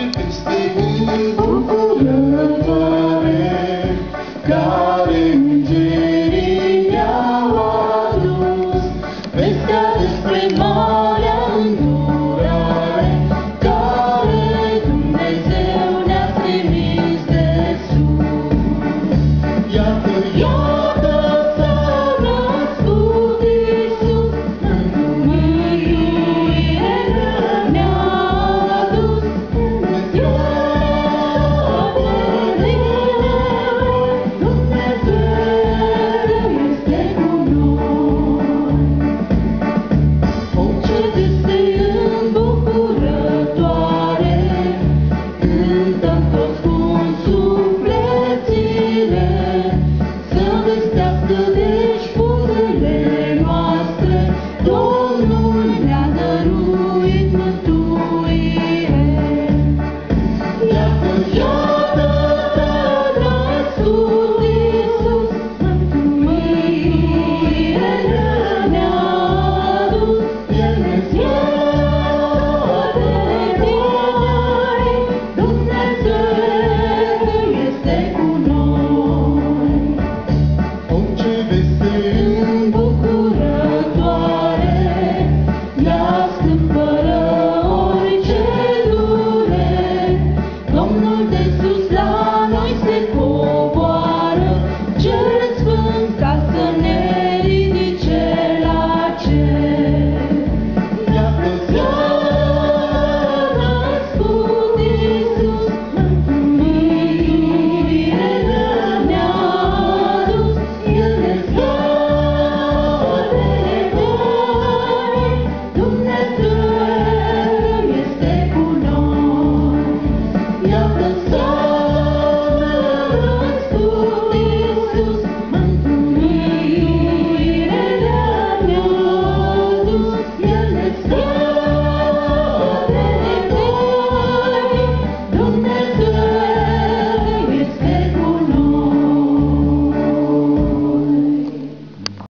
It's the